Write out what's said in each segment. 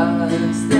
eyes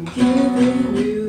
I'm giving you